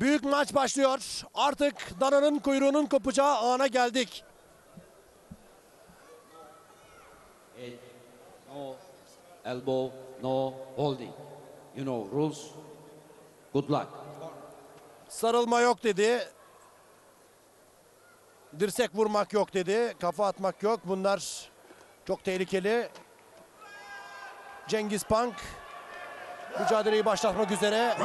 Büyük maç başlıyor. Artık dananın kuyruğunun kopacağı ana geldik. No elbow, no holding. You know rules. Good luck. Sarılma yok dedi. Dirsek vurmak yok dedi. Kafa atmak yok. Bunlar çok tehlikeli. Cengiz Pank mücadeleyi başlatmak üzere.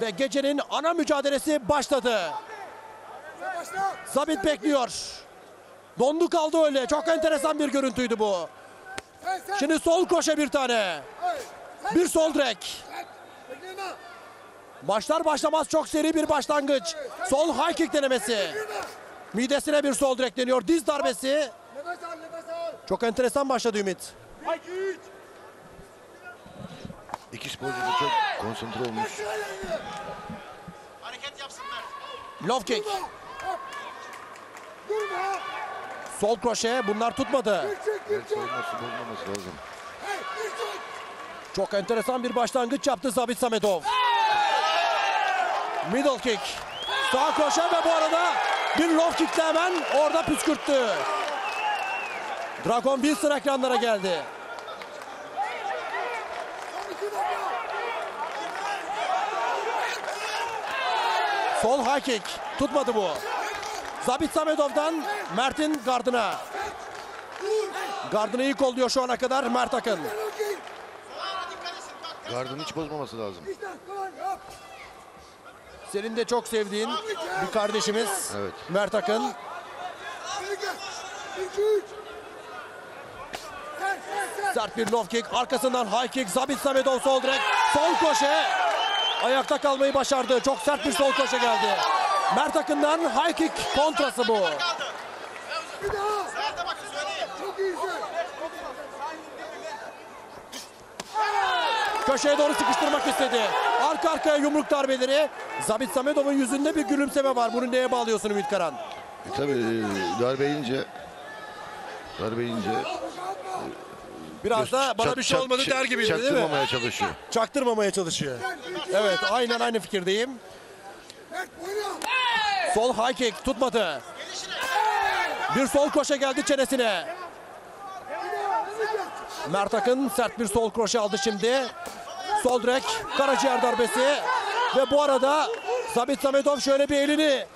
Ve gecenin ana mücadelesi başladı. Zabit bekliyor. Dondu kaldı öyle. Çok enteresan bir görüntüydü bu. Şimdi sol koşa bir tane. Bir sol direk. Başlar başlamaz çok seri bir başlangıç. Sol high kick denemesi. Midesine bir sol direk deniyor. Diz darbesi. Çok enteresan başladı Ümit. Sporcu da çok konsantre olmuş. Low kick. Durma. Sol kroşe. Bunlar tutmadı. Evet, savunması lazım. Çok enteresan bir başlangıç yaptı Zabit Samedov. Middle kick. Sağ kroşe ve bu arada bir low kick de hemen orada püskürttü. Dragon Wilson ekranlara geldi. Sol high kick. Tutmadı bu. Zabit Samedov'dan Mert'in gardına. Gardını iyi kolluyor şu ana kadar Mert Akın. Gardını hiç bozmaması lazım. Senin de çok sevdiğin bir kardeşimiz Evet. Mert Akın. Sert bir low kick. Arkasından high kick. Zabit Samedov sol direk. Sol koşe. Ayakta kalmayı başardı. Çok sert bir sol koşe geldi. Mert Akın'dan high kick kontrası bu. Köşeye doğru sıkıştırmak istedi. Arka arkaya yumruk darbeleri. Zabit Samedov'un yüzünde bir gülümseme var. Bunu neye bağlıyorsun Ümit Karan? E, tabii e, darbe yiyince darbe yiyince Biraz da bana çak- bir şey olmadı der gibiydi değil mi? Çaktırmamaya çalışıyor. Çaktırmamaya çalışıyor. Evet aynen aynı fikirdeyim. Sol high kick tutmadı. Bir sol koşe geldi çenesine. Mert Akın sert bir sol kroşe aldı şimdi. Sol direk, karaciğer darbesi. Ve bu arada Zabit Samedov şöyle bir elini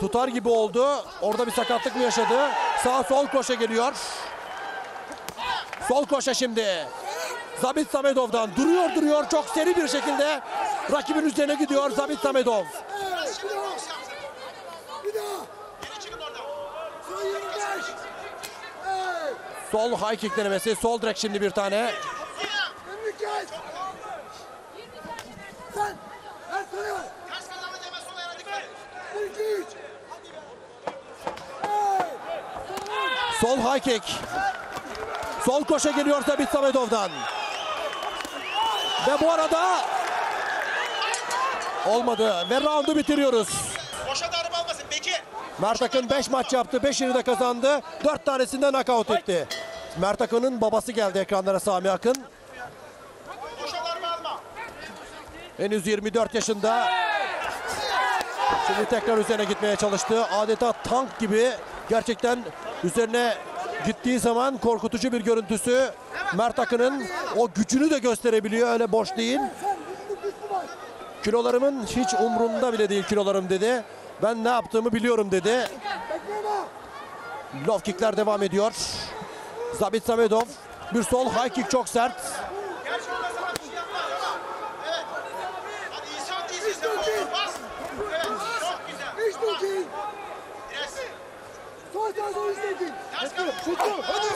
tutar gibi oldu. Orada bir sakatlık mı yaşadı? Sağ sol koşe geliyor. Sol koşe şimdi. Zabit Samedov'dan duruyor duruyor çok seri bir şekilde rakibin üzerine gidiyor Zabit Samedov. Hey, bir daha. Bir daha. Son 25. Hey. Sol high kick denemesi, sol direk şimdi bir tane. Sol high kick. Sol koşa geliyor Zabit Samedov'dan. Ve bu arada olmadı ve roundu bitiriyoruz. Boşa darbe almasın Bekir. Mert Akın 5 maç yaptı. 5'ini de kazandı. 4 tanesinde knockout etti. Mert Akın'ın babası geldi ekranlara Sami Akın. Henüz 24 yaşında. Şimdi tekrar üzerine gitmeye çalıştı. Adeta tank gibi gerçekten üzerine gittiği zaman korkutucu bir görüntüsü. Mert Akın'ın o gücünü de gösterebiliyor. Öyle boş değil. Kilolarımın hiç umrumda bile değil kilolarım dedi. Ben ne yaptığımı biliyorum dedi. Low kickler devam ediyor. Zabit Samedov bir sol high kick çok sert.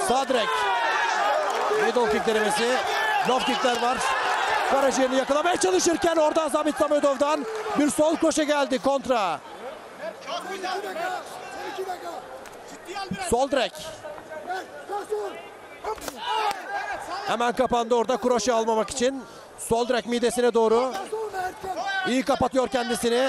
Sağ direk. Middle kick denemesi. Low kickler var. Karaciğerini yakalamaya çalışırken oradan Zabit Samedov'dan bir sol koşu geldi kontra. Sol direk. Hemen kapandı orada kroşe almamak için. Sol direk midesine doğru. İyi kapatıyor kendisini.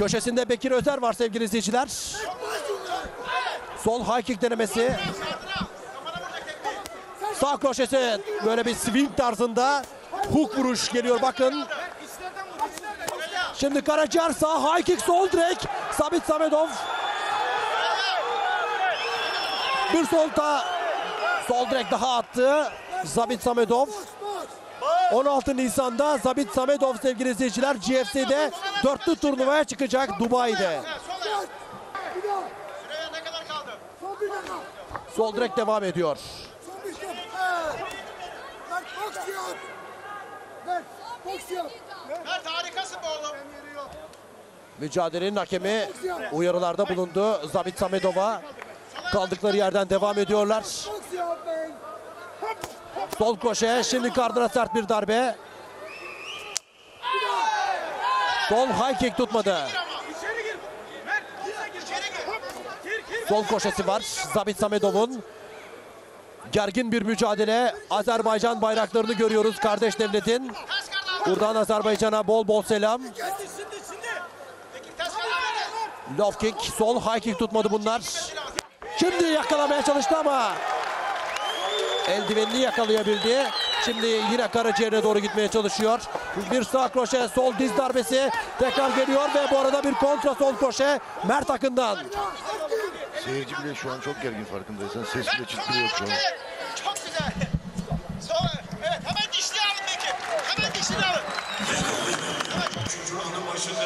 Köşesinde Bekir Özer var sevgili izleyiciler. Sol high kick denemesi. Sağ kroşesi böyle bir swing tarzında hook vuruş geliyor bakın. Şimdi Karaciğer sağ high kick sol direk. Sabit Samedov. Bir sol ta sol direk daha attı. Zabit Samedov. 16 Nisan'da Zabit Samedov sevgili izleyiciler GFC'de dörtlü turnuvaya çıkacak Dubai'de. Sol direk devam ediyor. Mert harikasın be oğlum. Mücadelenin hakemi uyarılarda bulundu. Zabit Samedov'a kaldıkları yerden devam ediyorlar. Sol koşe şimdi kardına sert bir darbe. Sol high kick tutmadı. Sol koşesi var Zabit Samedov'un. Gergin bir mücadele. Azerbaycan bayraklarını görüyoruz kardeş devletin. Buradan Azerbaycan'a bol bol selam. Low kick, sol high kick tutmadı bunlar. Şimdi yakalamaya çalıştı ama eldivenini yakalayabildi. Şimdi yine karaciğerine doğru gitmeye çalışıyor. Bir sağ kroşe, sol diz darbesi tekrar geliyor ve bu arada bir kontra sol kroşe Mert Akın'dan. Seyirci bile şu an çok gergin farkındaysan. Ses bile çıtırıyor şu an. Çok güzel. Evet hemen dişli alın peki. Hemen dişli alın. Üçüncü roundun başında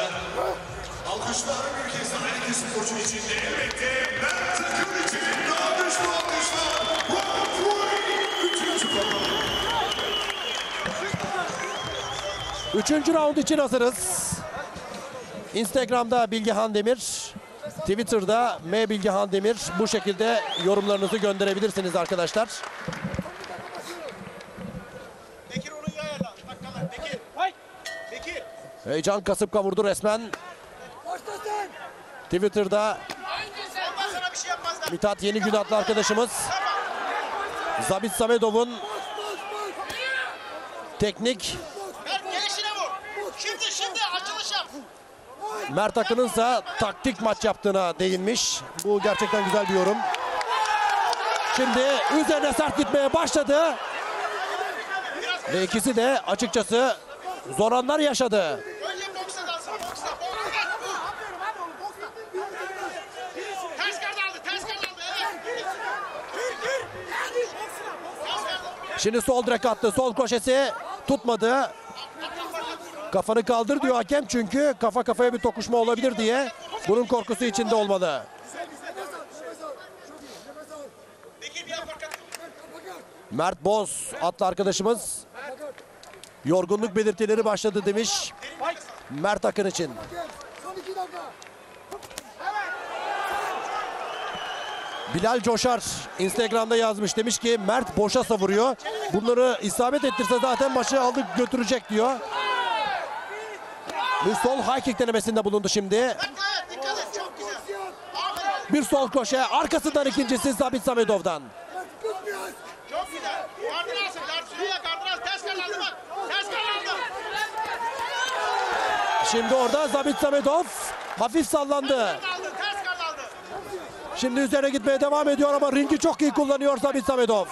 alkışlar bir kez iki sporcu için de elbette Mert Akın için daha güçlü alkışlar. Round one. Üçüncü round. Üçüncü round için hazırız. Instagram'da Bilgehan Demir, Twitter'da M Bilgehan Demir. Bu şekilde yorumlarınızı gönderebilirsiniz arkadaşlar. Bekir onu iyi ayarla. Dakikalar. Bekir. Bekir. Heyecan kasıp kavurdu resmen. Twitter'da şey. Mithat Yeni Gün adlı arkadaşımız Zabit Samedov'un teknik, Mert gelişine vur. Şimdi şimdi açılış yap. Mert Akın'ın ise taktik maç yaptığına değinmiş. Bu gerçekten güzel bir yorum. Şimdi üzerine sert gitmeye başladı. Ve ikisi de açıkçası zor anlar yaşadı. Şimdi sol direk attı. Sol koşesi tutmadı. Kafanı kaldır diyor hakem çünkü kafa kafaya bir tokuşma olabilir diye bunun korkusu içinde olmalı. Mert Boz adlı arkadaşımız yorgunluk belirtileri başladı demiş Mert Akın için. Bilal Coşar Instagram'da yazmış demiş ki Mert boşa savuruyor. Bunları isabet ettirse zaten maçı aldık götürecek diyor. Bir sol high kick denemesinde bulundu şimdi. Bir sol koşe arkasından ikincisi Zabit Samedov'dan. Çok. Şimdi orada Zabit Samedov hafif sallandı. Şimdi üzerine gitmeye devam ediyor ama ringi çok iyi kullanıyor Zabit Samedov.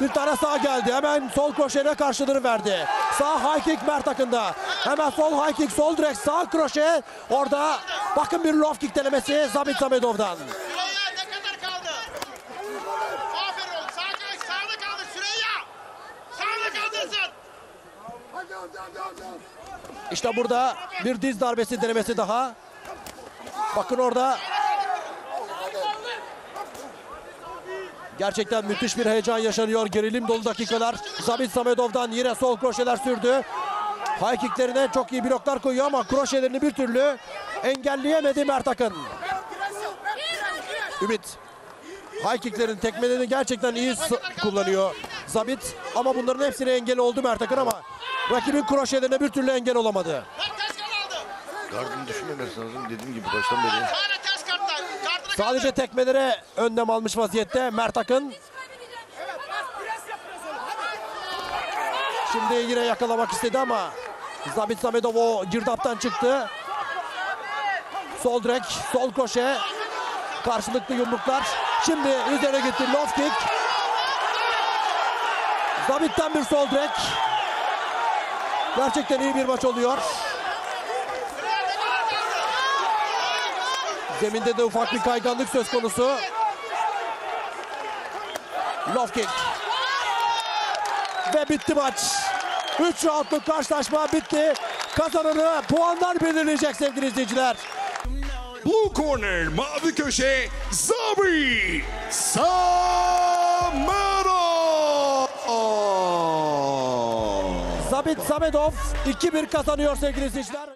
Bir tane sağ geldi. Hemen sol kroşeyle karşılığını verdi. Sağ high kick Mert Akın'da. Hemen sol high kick, sol direkt sağ kroşe. Orada bakın bir low kick denemesi Zabit Samedov'dan. İşte burada bir diz darbesi denemesi daha. Bakın orada Gerçekten müthiş bir heyecan yaşanıyor. Gerilim dolu dakikalar. Zabit Samedov'dan yine sol kroşeler sürdü. High kicklerine çok iyi bloklar koyuyor ama kroşelerini bir türlü engelleyemedi Mert Akın. Ümit. High kicklerin tekmelerini gerçekten iyi kullanıyor Zabit. Ama bunların hepsine engel oldu Mert Akın ama rakibin kroşelerine bir türlü engel olamadı. Gardını düşünmemesi lazım dediğim gibi baştan beri. Sadece tekmelere önlem almış vaziyette Mert Akın. Şimdi yine yakalamak istedi ama Zabit Samedov o girdaptan çıktı. Sol direk, sol koşe. Karşılıklı yumruklar. Şimdi üzerine gitti low kick. Zabit'ten bir sol direk. Gerçekten iyi bir maç oluyor. Zeminde de ufak bir kayganlık söz konusu. Low kick. Ve bitti maç. 3 roundluk karşılaşma bitti. Kazananı puanlar belirleyecek sevgili izleyiciler. Blue Corner mavi köşe Zabi Samero. Zabit Samedov 2-1 kazanıyor sevgili izleyiciler.